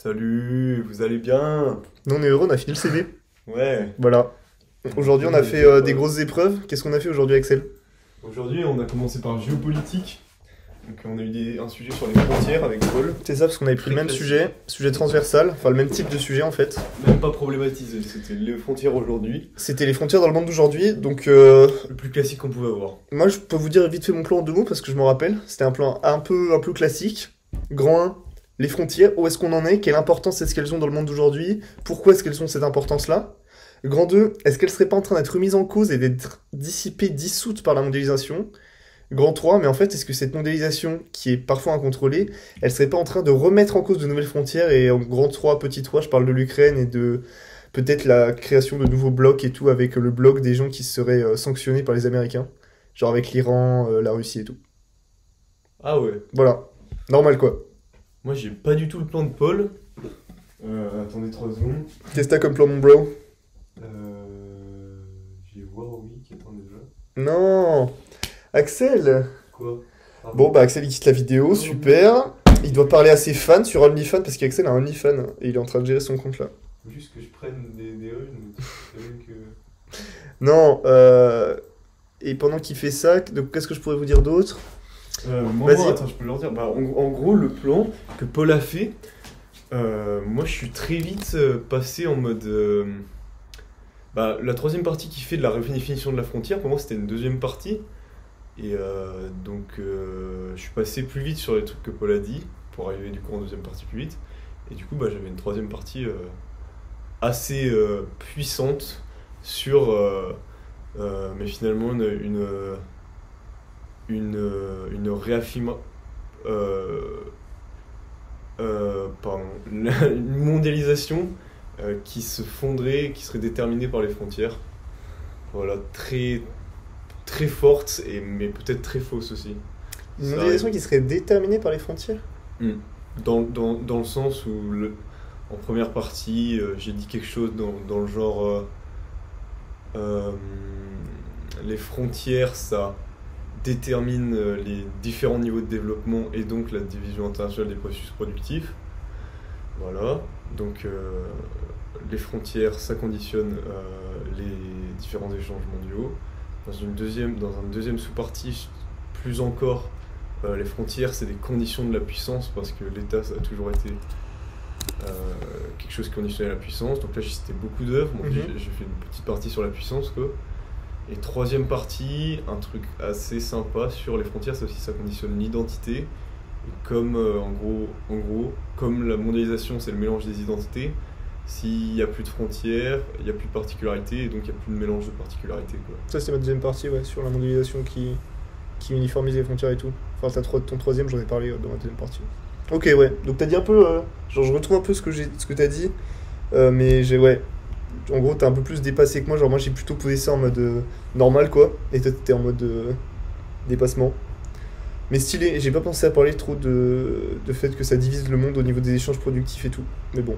Salut, vous allez bien? Nous on est heureux, on a fini le CV. Ouais. Voilà. Aujourd'hui on a fait euh, des grosses épreuves. Qu'est-ce qu'on a fait aujourd'hui Axel? Aujourd'hui, on a commencé par géopolitique. Donc, on a eu des- un sujet sur les frontières avec Paul. C'est ça parce qu'on avait pris le même classique. sujet, sujet transversal, enfin le même type de sujet en fait. Même pas problématisé, c'était les frontières aujourd'hui. C'était les frontières dans le monde d'aujourd'hui. Donc euh, Le plus classique qu'on pouvait avoir. moi je peux vous dire vite fait mon plan en deux mots parce que je m'en rappelle. C'était un plan un peu, un peu classique. Grand 1, les frontières, où est-ce qu'on en est Quelle importance est-ce qu'elles ont dans le monde d'aujourd'hui Pourquoi est-ce qu'elles ont cette importance-là Grand 2, est-ce qu'elles seraient pas en train d'être remises en cause et d'être dissipées, dissoutes par la mondialisation Grand 3, mais en fait, est-ce que cette mondialisation, qui est parfois incontrôlée, elle serait pas en train de remettre en cause de nouvelles frontières Et en grand 3, petit 3, je parle de l'Ukraine et de peut-être la création de nouveaux blocs et tout, avec le bloc des gens qui seraient euh, sanctionnés par les Américains. Genre avec l'Iran, euh, la Russie et tout. Ah ouais. Voilà. Normal quoi. Moi, j'ai pas du tout le plan de Paul. Euh, attendez 3 secondes. Qu'est-ce que t'as comme plan, mon bro Euh. J'ai Warwick, attends déjà. Non Axel Quoi? Bon, bah Axel il quitte la vidéo, super. Il doit parler à ses fans sur OnlyFans parce qu'Axel a un OnlyFans et il est en train de gérer son compte là. Faut juste que je prenne des, des runes. Que. Non, euh... Et pendant qu'il fait ça, donc qu'est-ce que je pourrais vous dire d'autre? Euh, moi, Vas-y. attends, je peux leur dire. Bah, en, en gros, le plan que Paul a fait, euh, moi, je suis très vite euh, passé en mode. bah, la troisième partie qui fait de la redéfinition de la frontière, pour moi, c'était une deuxième partie. Et donc, je suis passé plus vite sur les trucs que Paul a dit, pour arriver du coup en deuxième partie plus vite. Et du coup, bah, j'avais une troisième partie assez puissante sur. mais finalement, une. une une, euh, une réaffirma- euh, euh, pardon, une mondialisation qui se fonderait, qui serait déterminée par les frontières. Voilà, très, très forte, et, mais peut-être très fausse aussi. Une mondialisation qui serait déterminée par les frontières? Dans, dans, dans le sens où, le- en première partie, euh, j'ai dit quelque chose dans, dans le genre. euh, euh, les frontières, ça détermine euh, les différents niveaux de développement et donc la division internationale des processus productifs. Voilà. Donc, euh, les frontières, ça conditionne euh, les différents échanges mondiaux. Dans une deuxième, dans un deuxième sous-partie, plus encore, euh, les frontières, c'est des conditions de la puissance parce que l'État, ça a toujours été quelque chose qui conditionnait la puissance. Donc là, j'ai cité beaucoup d'œuvres. Bon, Mhm. j'ai j'ai fait une petite partie sur la puissance, quoi. Et troisième partie, un truc assez sympa sur les frontières, c'est aussi ça conditionne l'identité. Comme, euh, en, gros, en gros, comme la mondialisation, c'est le mélange des identités, s'il n'y a plus de frontières, il n'y a plus de particularités, et donc il n'y a plus de mélange de particularités. Ça c'est ma deuxième partie, ouais, sur la mondialisation qui, qui uniformise les frontières et tout. Enfin, t'as ton troisième, j'en ai parlé euh, dans ma deuxième partie. Ok, ouais. Donc t'as dit un peu, euh, genre je retrouve un peu ce que j'ai, ce que t'as dit, euh, mais j'ai, ouais. En gros, t'as un peu plus dépassé que moi. Genre moi, j'ai plutôt posé ça en mode euh, normal, quoi. Et toi, t'étais en mode euh, dépassement. Mais stylé. J'ai pas pensé à parler trop de, de fait que ça divise le monde au niveau des échanges productifs et tout. Mais bon.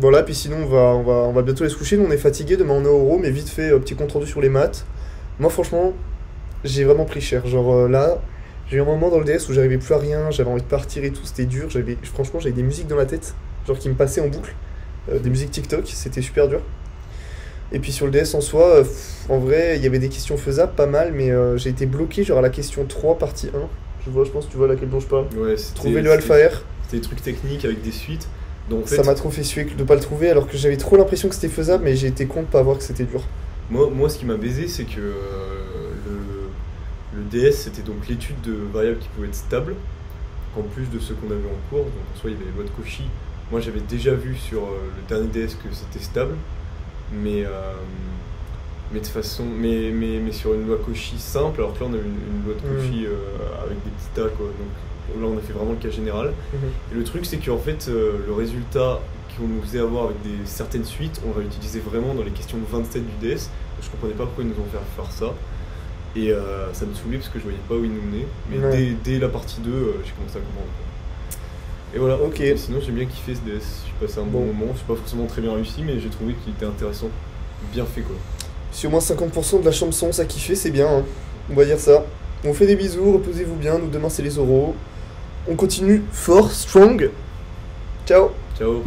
Voilà, puis sinon, on va, on va, on va bientôt aller se coucher. Nous, on est fatigué. Demain, on est au mais vite fait, euh, petit compte rendu sur les maths. Moi, franchement, j'ai vraiment pris cher. Genre là, j'ai eu un moment dans le DS où j'arrivais plus à rien, j'avais envie de partir et tout, c'était dur. Franchement, j'avais des musiques dans la tête, genre qui me passaient en boucle, des musiques TikTok, c'était super dur. Et puis sur le DS en soi, euh, en vrai, il y avait des questions faisables, pas mal, mais euh, j'ai été bloqué genre à la question 3, partie 1. Je vois, je pense que tu vois laquelle dont je parle. Ouais, Trouver le Alpha R, C'était des trucs techniques avec des suites. Donc en fait, ça m'a trop fait suer de pas le trouver, alors que j'avais trop l'impression que c'était faisable, mais j'ai été con de pas voir que c'était dur. Moi, moi, ce qui m'a baisé, c'est que euh, le, le DS, c'était donc l'étude de variables qui pouvaient être stables, en plus de ceux qu'on avait en cours. Donc en soi, il y avait les lois de Cauchy. Moi, j'avais déjà vu sur euh, le dernier DS que c'était stable, mais, euh, mais de façon, mais, mais, mais sur une loi Cauchy simple, alors que là, on a une, une loi de Mm. Cauchy euh, avec des petits tas, quoi. Donc là, on a fait vraiment le cas général. Et le truc, c'est qu'en fait, euh, le résultat qu'on nous faisait avoir avec des, certaines suites, on va l'utiliser vraiment dans les questions 27 du DS. Je comprenais pas pourquoi ils nous ont fait faire ça. Et ça me saoulait parce que je voyais pas où ils nous menaient. Mais Ouais. dès, dès la partie 2, euh, j'ai commencé à comprendre. quoi. Et voilà. Ok. Et Sinon, j'ai bien kiffé ce DS. J'ai passé un bon, Bon. moment. C'est pas forcément très bien réussi, mais j'ai trouvé qu'il était intéressant. Bien fait, quoi. Si au moins 50% de la chambre son ça kiffé, c'est bien, hein. on va dire ça. On fait des bisous, reposez-vous bien, nous demain c'est les oraux. On continue fort, strong. Ciao Ciao.